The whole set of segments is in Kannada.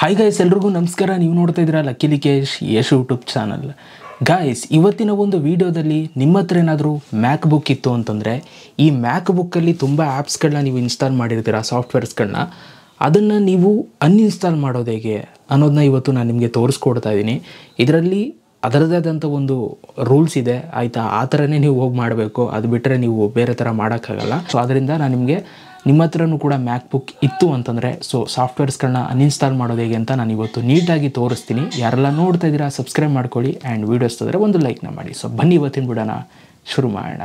ಹಾಯ್ ಗೈಸ್ ಎಲ್ರಿಗೂ ನಮಸ್ಕಾರ. ನೀವು ನೋಡ್ತಾ ಇದ್ದೀರಾ lucky Likesh Yash YouTube channel guys ಇವತ್ತಿನ ಒಂದು ವಿಡಿಯೋದಲ್ಲಿ ನಿಮ್ಮ ಹತ್ರ ಏನಾದರೂ ಮ್ಯಾಕ್ ಬುಕ್ ಇತ್ತು ಅಂತಂದರೆ, ಈ ಮ್ಯಾಕ್ ಬುಕ್ಕಲ್ಲಿ ತುಂಬ ಆ್ಯಪ್ಸ್ಗಳನ್ನ ನೀವು ಇನ್ಸ್ಟಾಲ್ ಮಾಡಿರ್ತೀರಾ ಸಾಫ್ಟ್ವೇರ್ಸ್ಗಳನ್ನ ಅದನ್ನು ನೀವು ಅನ್ಇನ್ಸ್ಟಾಲ್ ಮಾಡೋದು ಹೇಗೆ ಅನ್ನೋದನ್ನ ಇವತ್ತು ನಾನು ನಿಮಗೆ ತೋರಿಸ್ಕೊಡ್ತಾ ಇದ್ದೀನಿ. ಇದರಲ್ಲಿ ಅದರದೇ ಆದಂಥ ಒಂದು ರೂಲ್ಸ್ ಇದೆ, ಆಯಿತಾ? ಆ ಥರನೇ ನೀವು ಹೋಗಿ ಮಾಡಬೇಕು. ಅದು ಬಿಟ್ಟರೆ ನೀವು ಬೇರೆ ಥರ ಮಾಡೋಕ್ಕಾಗಲ್ಲ. ಸೊ ಅದರಿಂದ ನಾನು ನಿಮಗೆ ನಿಮ್ಮ ಹತ್ರನೂ ಕೂಡ ಮ್ಯಾಕ್ ಬುಕ್ ಇತ್ತು ಅಂತಂದರೆ ಸೊ ಸಾಫ್ಟ್ವೇರ್ಸ್ಗಳನ್ನ ಅನ್ಇನ್ಸ್ಟಾಲ್ ಮಾಡೋದು ಹೇಗೆ ಅಂತ ನಾನು ಇವತ್ತು ನೀಟಾಗಿ ತೋರಿಸ್ತೀನಿ. ಯಾರೆಲ್ಲ ನೋಡ್ತಾ ಇದ್ದೀರಾ ಸಬ್ಸ್ಕ್ರೈಬ್ ಮಾಡ್ಕೊಳ್ಳಿ ಆ್ಯಂಡ್ ವೀಡಿಯೋಸ್ ತಂದರೆ ಒಂದು ಲೈಕ್ನ ಮಾಡಿ. ಸೊ ಬನ್ನಿ ಇವತ್ತಿನ ಬಿಡೋಣ, ಶುರು ಮಾಡೋಣ.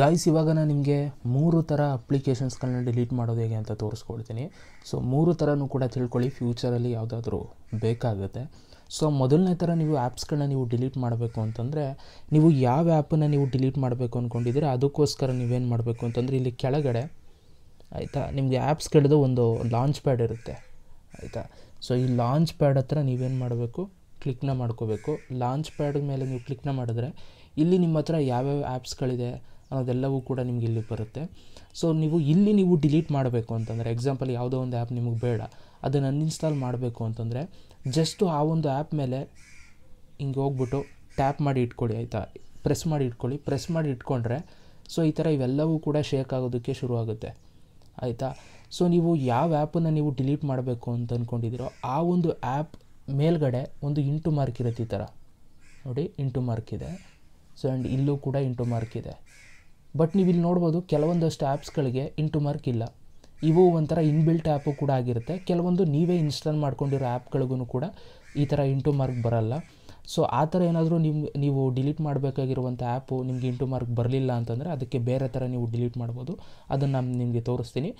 ಗಾಯ್ಸ್ ಇವಾಗ ನಾನು ನಿಮಗೆ ಮೂರು ಥರ ಅಪ್ಲಿಕೇಶನ್ಸ್ಗಳನ್ನ ಡಿಲೀಟ್ ಮಾಡೋದು ಹೇಗೆ ಅಂತ ತೋರಿಸ್ಕೊಡ್ತೀನಿ. ಸೊ ಮೂರು ಥರನೂ ಕೂಡ ತಿಳ್ಕೊಳ್ಳಿ ಫ್ಯೂಚರಲ್ಲಿ ಯಾವುದಾದ್ರೂ ಬೇಕಾಗುತ್ತೆ. ಸೊ ಮೊದಲನೇ ಥರ ನೀವು ಆ್ಯಪ್ಸ್ಗಳನ್ನ ನೀವು ಡಿಲೀಟ್ ಮಾಡಬೇಕು ಅಂತಂದರೆ, ನೀವು ಯಾವ ಆ್ಯಪನ್ನು ನೀವು ಡಿಲೀಟ್ ಮಾಡಬೇಕು ಅಂದ್ಕೊಂಡಿದ್ದೀರಾ ಅದಕ್ಕೋಸ್ಕರ ನೀವೇನು ಮಾಡಬೇಕು ಅಂತಂದರೆ, ಇಲ್ಲಿ ಕೆಳಗಡೆ ಆಯಿತಾ? ನಿಮಗೆ ಆ್ಯಪ್ಸ್ಗಳದ್ದು ಒಂದು ಲಾಂಚ್ ಪ್ಯಾಡ್ ಇರುತ್ತೆ. ಆಯಿತಾ? ಸೊ ಈ ಲಾಂಚ್ ಪ್ಯಾಡ್ ಹತ್ರ ನೀವೇನು ಮಾಡಬೇಕು? ಕ್ಲಿಕ್ನ ಮಾಡ್ಕೋಬೇಕು. ಲಾಂಚ್ ಪ್ಯಾಡ್ ಮೇಲೆ ನೀವು ಕ್ಲಿಕ್ನ ಮಾಡಿದ್ರೆ ಇಲ್ಲಿ ನಿಮ್ಮ ಹತ್ರ ಯಾವ್ಯಾವ ಆ್ಯಪ್ಸ್ಗಳಿದೆ ಅನ್ನೋದೆಲ್ಲವೂ ಕೂಡ ನಿಮ್ಗೆ ಇಲ್ಲಿ ಬರುತ್ತೆ. ಸೊ ನೀವು ಇಲ್ಲಿ ನೀವು ಡಿಲೀಟ್ ಮಾಡಬೇಕು ಅಂತಂದರೆ ಎಕ್ಸಾಂಪಲ್ ಯಾವುದೋ ಒಂದು ಆ್ಯಪ್ ನಿಮಗೆ ಬೇಡ. ಅದನ್ನು ಅನ್ಇನ್ಸ್ಟಾಲ್ ಮಾಡಬೇಕು ಅಂತಂದರೆ ಜಸ್ಟು ಆ ಒಂದು ಆ್ಯಪ್ ಮೇಲೆ ಹಿಂಗೆ ಹೋಗ್ಬಿಟ್ಟು ಟ್ಯಾಪ್ ಮಾಡಿ ಇಟ್ಕೊಳ್ಳಿ, ಆಯಿತಾ? ಪ್ರೆಸ್ ಮಾಡಿ ಇಟ್ಕೊಳ್ಳಿ. ಪ್ರೆಸ್ ಮಾಡಿ ಇಟ್ಕೊಂಡ್ರೆ ಸೊ ಈ ಥರ ಇವೆಲ್ಲವೂ ಕೂಡ ಶೇಕ್ ಆಗೋದಕ್ಕೆ ಶುರು ಆಗುತ್ತೆ ಆಯಿತಾ? ಸೊ ನೀವು ಯಾವ ಆ್ಯಪನ್ನು ನೀವು ಡಿಲೀಟ್ ಮಾಡಬೇಕು ಅಂತ ಅಂದ್ಕೊಂಡಿದ್ದೀರೋ ಆ ಒಂದು ಆ್ಯಪ್ ಮೇಲ್ಗಡೆ ಒಂದು ಇಂಟು ಮಾರ್ಕ್ ಇರುತ್ತೆ ಈ ಥರ ನೋಡಿ, ಇಂಟು ಮಾರ್ಕ್ ಇದೆ. ಸೊ ಆ್ಯಂಡ್ ಇಲ್ಲೂ ಕೂಡ ಇಂಟು ಮಾರ್ಕ್ ಇದೆ. ಬಟ್ ನೀವು ಇಲ್ಲಿ ನೋಡ್ಬೋದು, ಕೆಲವೊಂದಷ್ಟು ಆ್ಯಪ್ಸ್ಗಳಿಗೆ ಇಂಟು ಮಾರ್ಕ್ ಇಲ್ಲ. ಇವು ಒಂಥರ ಇನ್ಬಿಲ್ಟ್ ಆ್ಯಪು ಕೂಡ ಆಗಿರುತ್ತೆ. ಕೆಲವೊಂದು ನೀವೇ ಇನ್ಸ್ಟಾಲ್ ಮಾಡ್ಕೊಂಡಿರೋ ಆ್ಯಪ್ಗಳಿಗೂ ಕೂಡ ಈ ಥರ ಇಂಟು ಮಾರ್ಕ್ ಬರಲ್ಲ. ಸೊ ಆ ಥರ ಏನಾದರೂ ನಿಮ್ಮ ನೀವು ಡಿಲೀಟ್ ಮಾಡಬೇಕಾಗಿರುವಂಥ ಆ್ಯಪು ನಿಮಗೆ ಇಂಟು ಮಾರ್ಕ್ ಬರಲಿಲ್ಲ ಅಂತಂದರೆ ಅದಕ್ಕೆ ಬೇರೆ ಥರ ನೀವು ಡಿಲೀಟ್ ಮಾಡ್ಬೋದು. ಅದನ್ನು ನಾನು ನಿಮಗೆ ತೋರಿಸ್ತೀನಿ.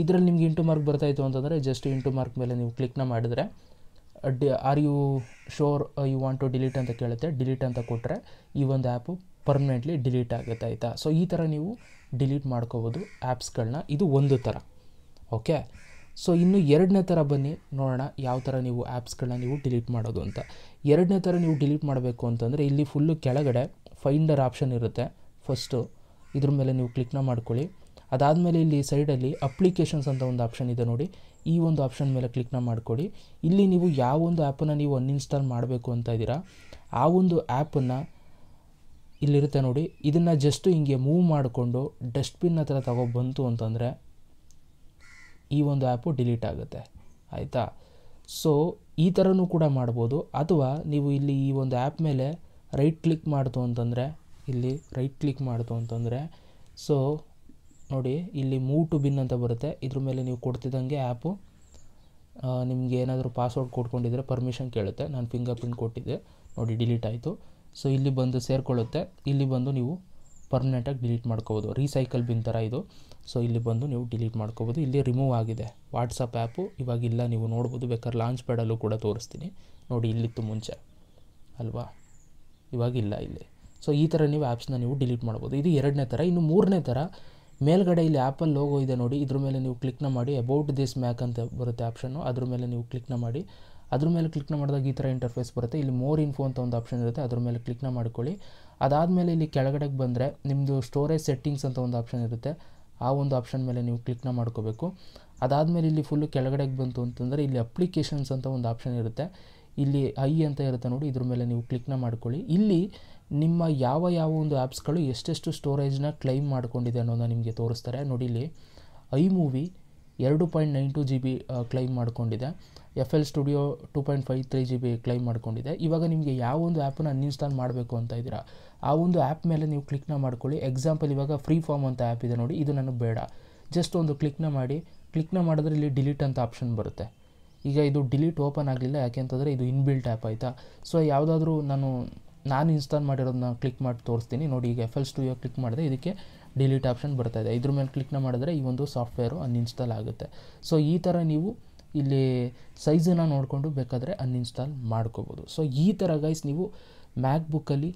ಇದರಲ್ಲಿ ನಿಮ್ಗೆ ಇಂಟು ಮಾರ್ಕ್ ಬರ್ತಾಯಿತ್ತು ಅಂತಂದರೆ ಜಸ್ಟ್ ಇಂಟು ಮಾರ್ಕ್ ಮೇಲೆ ನೀವು ಕ್ಲಿಕ್ನ ಮಾಡಿದರೆ D are you sure you want to delete ಅಂತ ಕೇಳುತ್ತೆ. ಡಿಲೀಟ್ ಅಂತ ಕೊಟ್ಟರೆ ಈ ಒಂದು ಆ್ಯಪು ಪರ್ಮನೆಂಟ್ಲಿ ಡಿಲೀಟ್ ಆಗುತ್ತೆ ಆಯಿತಾ? ಸೊ ಈ ಥರ ನೀವು ಡಿಲೀಟ್ ಮಾಡ್ಕೋಬೋದು ಆ್ಯಪ್ಸ್ಗಳನ್ನ ಇದು ಒಂದು ಥರ. ಓಕೆ ಸೊ ಇನ್ನು ಎರಡನೇ ಥರ ಬನ್ನಿ, ನೋಡೋಣ ಯಾವ ಥರ ನೀವು ಆ್ಯಪ್ಸ್ಗಳನ್ನ ನೀವು ಡಿಲೀಟ್ ಮಾಡೋದು ಅಂತ. ಎರಡನೇ ಥರ ನೀವು ಡಿಲೀಟ್ ಮಾಡಬೇಕು ಅಂತಂದರೆ ಇಲ್ಲಿ ಫುಲ್ಲು ಕೆಳಗಡೆ ಫೈಂಡರ್ ಆಪ್ಷನ್ ಇರುತ್ತೆ. ಫಸ್ಟು ಇದ್ರ ಮೇಲೆ ನೀವು ಕ್ಲಿಕ್ನ ಮಾಡ್ಕೊಳ್ಳಿ. ಅದಾದಮೇಲೆ ಇಲ್ಲಿ ಸೈಡಲ್ಲಿ ಅಪ್ಲಿಕೇಶನ್ಸ್ ಅಂತ ಒಂದು ಆಪ್ಷನ್ ಇದೆ ನೋಡಿ. ಈ ಒಂದು ಆಪ್ಷನ್ ಮೇಲೆ ಕ್ಲಿಕ್ನ ಮಾಡ್ಕೊಳ್ಳಿ. ಇಲ್ಲಿ ನೀವು ಯಾವ ಒಂದು ಆ್ಯಪನ್ನು ನೀವು ಅನ್ಇನ್ಸ್ಟಾಲ್ ಮಾಡಬೇಕು ಅಂತ ಇದ್ದೀರಾ, ಆ ಒಂದು ಆ್ಯಪನ್ನು ಇಲ್ಲಿರುತ್ತೆ ನೋಡಿ. ಇದನ್ನು ಜಸ್ಟು ಹಿಂಗೆ ಮೂವ್ ಮಾಡಿಕೊಂಡು ಡಸ್ಟ್ಬಿನ್ ಹತ್ರ ತಗೊಬಂತು ಅಂತಂದರೆ ಈ ಒಂದು ಆ್ಯಪು ಡಿಲೀಟ್ ಆಗುತ್ತೆ. ಆಯಿತಾ? ಸೊ ಈ ಥರನೂ ಕೂಡ ಮಾಡ್ಬೋದು. ಅಥವಾ ನೀವು ಇಲ್ಲಿ ಈ ಒಂದು ಆ್ಯಪ್ ಮೇಲೆ ರೈಟ್ ಕ್ಲಿಕ್ ಮಾಡ್ತು ಅಂತಂದರೆ, ಇಲ್ಲಿ ರೈಟ್ ಕ್ಲಿಕ್ ಮಾಡ್ತು ಅಂತಂದರೆ ಸೊ ನೋಡಿ, ಇಲ್ಲಿ ಮೂವ್ ಟು ಬಿನ್ ಅಂತ ಬರುತ್ತೆ. ಇದ್ರ ಮೇಲೆ ನೀವು ಕೊಡ್ತಿದ್ದಂಗೆ ಆ್ಯಪು ನಿಮಗೆ ಏನಾದರೂ ಪಾಸ್ವರ್ಡ್ ಕೊಟ್ಕೊಂಡಿದ್ರೆ ಪರ್ಮಿಷನ್ ಕೇಳುತ್ತೆ. ನಾನು ಫಿಂಗರ್ ಪ್ರಿಂಟ್ ಕೊಟ್ಟಿದ್ದೆ. ನೋಡಿ, ಡಿಲೀಟ್ ಆಯಿತು. ಸೊ ಇಲ್ಲಿ ಬಂದು ಸೇರಿಕೊಳ್ಳುತ್ತೆ. ಇಲ್ಲಿ ಬಂದು ನೀವು ಪರ್ಮನೆಂಟಾಗಿ ಡಿಲೀಟ್ ಮಾಡ್ಕೋಬೋದು. ರೀಸೈಕಲ್ ಬಿನ್ ಥರ ಇದು. ಸೊ ಇಲ್ಲಿ ಬಂದು ನೀವು ಡಿಲೀಟ್ ಮಾಡ್ಕೋಬೋದು. ಇಲ್ಲಿ ರಿಮೂವ್ ಆಗಿದೆ. ವಾಟ್ಸಪ್ ಆ್ಯಪು ಇವಾಗಿಲ್ಲ, ನೀವು ನೋಡ್ಬೋದು. ಬೇಕಾದ್ರೆ ಲಾಂಚ್ ಪ್ಯಾಡಲ್ಲೂ ಕೂಡ ತೋರಿಸ್ತೀನಿ. ನೋಡಿ, ಇಲ್ಲಿತ್ತು ಮುಂಚೆ. ಅಲ್ವಾ? ಇವಾಗಿಲ್ಲ ಇಲ್ಲಿ. ಸೊ ಈ ಥರ ನೀವು ಆ್ಯಪ್ಸ್ನ ನೀವು ಡಿಲೀಟ್ ಮಾಡ್ಬೋದು. ಇದು ಎರಡನೇ ಥರ ಇನ್ನು ಮೂರನೇ ಥರ ಮೇಲ್ಗಡೆ ಇಲ್ಲಿ ಆ್ಯಪಲ್ ಲೋಗೋ ಇದೆ ನೋಡಿ. ಇದ್ರ ಮೇಲೆ ನೀವು ಕ್ಲಿಕ್ನ ಮಾಡಿ ಅಬೌಟ್ ದಿಸ್ ಮ್ಯಾಕ್ ಅಂತ ಬರುತ್ತೆ ಆಪ್ಷನ್ನು ಅದ್ರ ಮೇಲೆ ನೀವು ಕ್ಲಿಕ್ನ ಮಾಡಿ ಅದ್ರ ಮೇಲೆ ಕ್ಲಿಕ್ನ ಮಾಡಿದಾಗ ಈ ಥರ ಇಂಟರ್ಫೇಸ್ ಬರುತ್ತೆ. ಇಲ್ಲಿ ಮೋರ್ ಇನ್ಫೋ ಅಂತ ಒಂದು ಆಪ್ಷನ್ ಇರುತ್ತೆ. ಅದ್ರ ಮೇಲೆ ಕ್ಲಿಕ್ನ ಮಾಡ್ಕೊಳ್ಳಿ. ಅದಾದಮೇಲೆ ಇಲ್ಲಿ ಕೆಳಗಡೆಗೆ ಬಂದರೆ ನಿಮ್ಮದು ಸ್ಟೋರೇಜ್ ಸೆಟ್ಟಿಂಗ್ಸ್ ಅಂತ ಒಂದು ಆಪ್ಷನ್ ಇರುತ್ತೆ. ಆ ಒಂದು ಆಪ್ಷನ್ ಮೇಲೆ ನೀವು ಕ್ಲಿಕ್ನ ಮಾಡ್ಕೋಬೇಕು. ಅದಾದಮೇಲೆ ಇಲ್ಲಿ ಫುಲ್ಲು ಕೆಳಗಡೆಗೆ ಬಂತು ಅಂತಂದರೆ ಇಲ್ಲಿ ಅಪ್ಲಿಕೇಶನ್ಸ್ ಅಂತ ಒಂದು ಆಪ್ಷನ್ ಇರುತ್ತೆ. ಇಲ್ಲಿ ಐ ಅಂತ ಇರುತ್ತೆ ನೋಡಿ, ಇದ್ರ ಮೇಲೆ ನೀವು ಕ್ಲಿಕ್ನ ಮಾಡ್ಕೊಳ್ಳಿ. ಇಲ್ಲಿ ನಿಮ್ಮ ಯಾವ ಯಾವ ಒಂದು ಆ್ಯಪ್ಸ್ಗಳು ಎಷ್ಟೆಷ್ಟು ಸ್ಟೋರೇಜ್ನ ಕ್ಲೈಮ್ ಮಾಡ್ಕೊಂಡಿದೆ ಅನ್ನೋದನ್ನ ನಿಮಗೆ ತೋರಿಸ್ತಾರೆ. ನೋಡಿ ಇಲ್ಲಿ ಐ ಮೂವಿ ಎರಡು point nine two G B claim ಮಾಡ್ಕೊಂಡಿದೆ. F L studio two point five three G B claim ಮಾಡ್ಕೊಂಡಿದೆ. ಇವಾಗ ನಿಮಗೆ ಯಾವ ಒಂದು ಆ್ಯಪನ್ನು ಅನ್ಇನ್ಸ್ಟಾಲ್ ಮಾಡಬೇಕು ಅಂತ ಇದ್ದೀರಾ, ಆ ಒಂದು ಆ್ಯಪ್ ಮೇಲೆ ನೀವು ಕ್ಲಿಕ್ನ ಮಾಡ್ಕೊಳ್ಳಿ. ಎಕ್ಸಾಂಪಲ್ ಇವಾಗ ಫ್ರೀ ಫಾರ್ಮ್ ಅಂತ ಆ್ಯಪ್ ಇದೆ ನೋಡಿ, ಇದು ನನಗೆ ಬೇಡ. ಜಸ್ಟ್ ಒಂದು ಕ್ಲಿಕ್ನ ಮಾಡಿ ಕ್ಲಿಕ್ನ ಮಾಡಿದ್ರೆ ಇಲ್ಲಿ ಡಿಲೀಟ್ ಅಂತ ಆಪ್ಷನ್ ಬರುತ್ತೆ. ಈಗ ಇದು ಡಿಲೀಟ್ ಓಪನ್ ಆಗಲಿಲ್ಲ ಯಾಕೆಂತಂದರೆ ಇದು ಇನ್ಬಿಲ್ಟ್ ಆ್ಯಪ್ ಆಯಿತಾ? ಸೊ ಯಾವುದಾದ್ರೂ ನಾನು ನಾನು ಇನ್ಸ್ಟಾಲ್ ಮಾಡಿರೋದನ್ನ ಕ್ಲಿಕ್ ಮಾಡಿ ತೋರಿಸ್ತೀನಿ. ನೋಡಿ, ಈಗ ಎಫ್ ಎಲ್ ಸ್ಟುಡಿಯೋ ಕ್ಲಿಕ್ ಮಾಡಿದೆ. ಇದಕ್ಕೆ ಡಿಲೀಟ್ ಆಪ್ಷನ್ ಬರ್ತಾ ಇದೆ. ಇದ್ರ ಮೇಲೆ ಕ್ಲಿಕ್ನ ಮಾಡಿದ್ರೆ ಈ ಒಂದು ಸಾಫ್ಟ್ವೇರು ಅನ್ಇನ್ಸ್ಟಾಲ್ ಆಗುತ್ತೆ. ಸೊ ಈ ಥರ ನೀವು ಇಲ್ಲಿ ಸೈಜನ್ನು ನೋಡಿಕೊಂಡು ಬೇಕಾದರೆ ಅನ್ಇನ್ಸ್ಟಾಲ್ ಮಾಡ್ಕೋಬೋದು. ಸೊ ಈ ಥರ ಗೈಸ್ ನೀವು ಮ್ಯಾಕ್ಬುಕ್ಕಲ್ಲಿ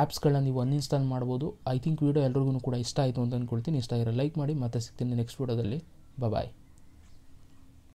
ಆ್ಯಪ್ಸ್ಗಳನ್ನ ನೀವು ಅನ್ಇನ್ಸ್ಟಾಲ್ ಮಾಡ್ಬೋದು. ಐ ಥಿಂಕ್ ವೀಡಿಯೋ ಎಲ್ರಿಗೂ ಕೂಡ ಇಷ್ಟ ಆಯಿತು ಅಂತ ಅಂದ್ಕೊಳ್ತೀನಿ ಇಷ್ಟ ಆಗಿರೋ ಲೈಕ್ ಮಾಡಿ, ಮತ್ತೆ ಸಿಗ್ತೀನಿ ನೆಕ್ಸ್ಟ್ ವೀಡಿಯೋದಲ್ಲಿ ಬಾಯ್